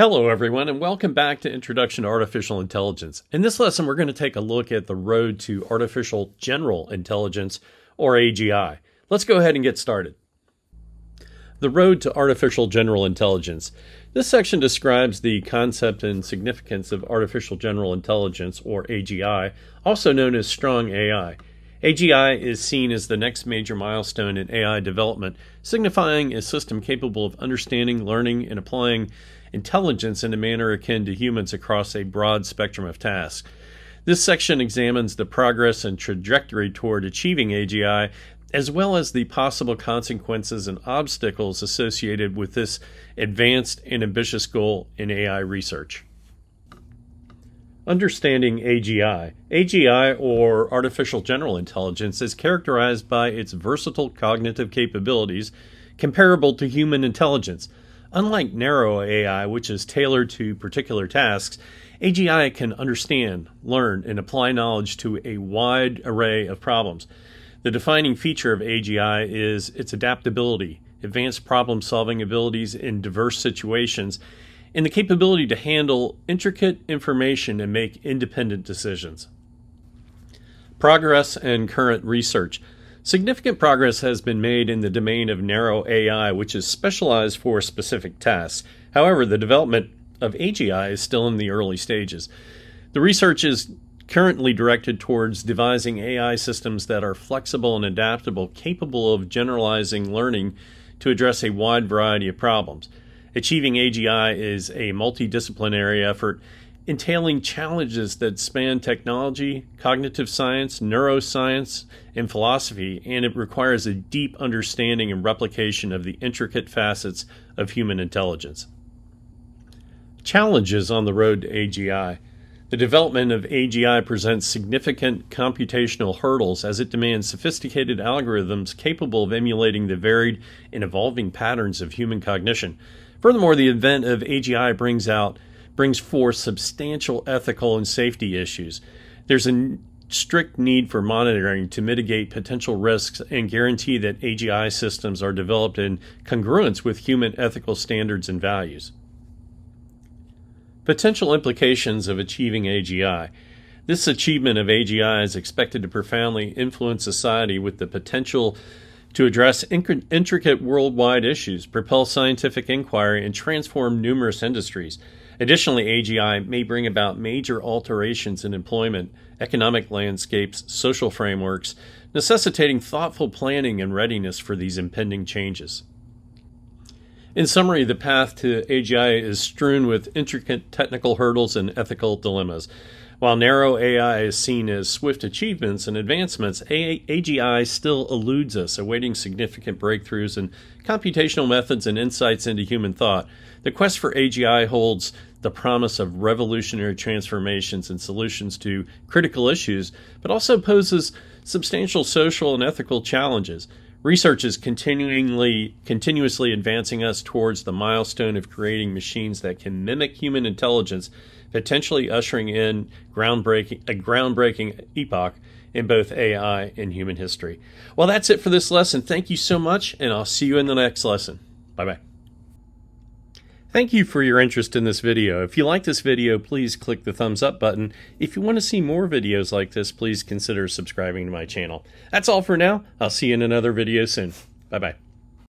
Hello, everyone, and welcome back to Introduction to Artificial Intelligence. In this lesson, we're going to take a look at the road to Artificial General Intelligence, or AGI. Let's go ahead and get started. The road to Artificial General Intelligence. This section describes the concept and significance of Artificial General Intelligence, or AGI, also known as Strong AI. AGI is seen as the next major milestone in AI development, signifying a system capable of understanding, learning, and applying intelligence in a manner akin to humans across a broad spectrum of tasks. This section examines the progress and trajectory toward achieving AGI, as well as the possible consequences and obstacles associated with this advanced and ambitious goal in AI research. Understanding AGI. AGI, or Artificial General Intelligence, is characterized by its versatile cognitive capabilities comparable to human intelligence. Unlike narrow AI, which is tailored to particular tasks, AGI can understand, learn, and apply knowledge to a wide array of problems. The defining feature of AGI is its adaptability, advanced problem solving abilities in diverse situations, and the capability to handle intricate information and make independent decisions. Progress and current research. Significant progress has been made in the domain of narrow AI, which is specialized for specific tasks. However, the development of AGI is still in the early stages. The research is currently directed towards devising AI systems that are flexible and adaptable, capable of generalizing learning to address a wide variety of problems. Achieving AGI is a multidisciplinary effort entailing challenges that span technology, cognitive science, neuroscience, and philosophy, and it requires a deep understanding and replication of the intricate facets of human intelligence. Challenges on the road to AGI. The development of AGI presents significant computational hurdles as it demands sophisticated algorithms capable of emulating the varied and evolving patterns of human cognition. Furthermore, the event of AGI brings out brings forth substantial ethical and safety issues. There's a strict need for monitoring to mitigate potential risks and guarantee that AGI systems are developed in congruence with human ethical standards and values. Potential implications of achieving AGI. This achievement of AGI is expected to profoundly influence society with the potential to address intricate worldwide issues, propel scientific inquiry, and transform numerous industries. Additionally, AGI may bring about major alterations in employment, economic landscapes, social frameworks, necessitating thoughtful planning and readiness for these impending changes. In summary, the path to AGI is strewn with intricate technical hurdles and ethical dilemmas. While narrow AI is seen as swift achievements and advancements, AGI still eludes us, awaiting significant breakthroughs in computational methods and insights into human thought. The quest for AGI holds the promise of revolutionary transformations and solutions to critical issues, but also poses substantial social and ethical challenges. Research is continually, continuously advancing us towards the milestone of creating machines that can mimic human intelligence, potentially ushering in groundbreaking, a groundbreaking epoch in both AI and human history. Well, that's it for this lesson. Thank you so much, and I'll see you in the next lesson. Bye bye. Thank you for your interest in this video. If you like this video, please click the thumbs up button. If you want to see more videos like this, please consider subscribing to my channel. That's all for now. I'll see you in another video soon. Bye-bye.